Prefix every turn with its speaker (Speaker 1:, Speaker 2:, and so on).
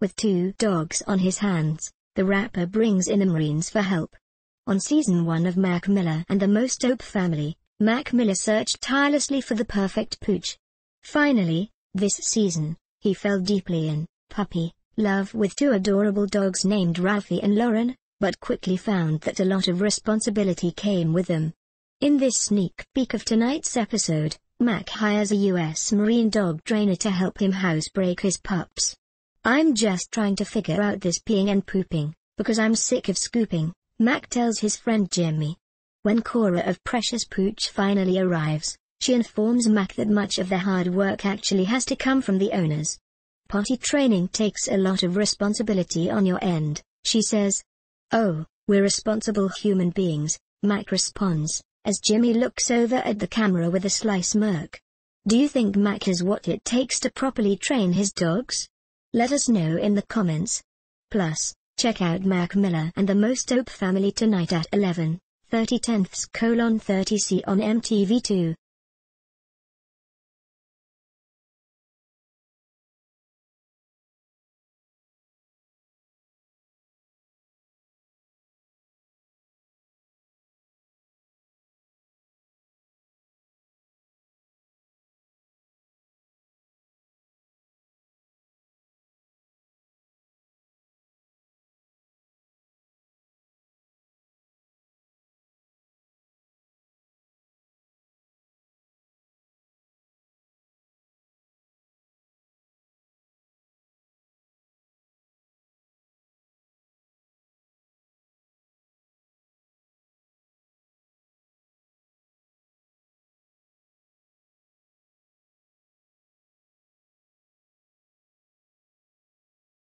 Speaker 1: With two dogs on his hands, the rapper brings in the Marines for help. On season 1 of Mac Miller and the Most Dope Family, Mac Miller searched tirelessly for the perfect pooch. Finally, this season, he fell deeply in puppy love with two adorable dogs named Ralphie and Lauren, but quickly found that a lot of responsibility came with them. In this sneak peek of tonight's episode, Mac hires a U.S. Marine dog trainer to help him housebreak his pups. I'm just trying to figure out this peeing and pooping, because I'm sick of scooping, Mac tells his friend Jimmy. When Cora of Precious Pooch finally arrives, she informs Mac that much of the hard work actually has to come from the owners. Potty training takes a lot of responsibility on your end, she says. Oh, we're responsible human beings, Mac responds, as Jimmy looks over at the camera with a sly smirk. Do you think Mac has what it takes to properly train his dogs? Let us know in the comments. Plus, check out Mac Miller and the Most Dope Family tonight at 11, 30 tenths colon 30 C on MTV2.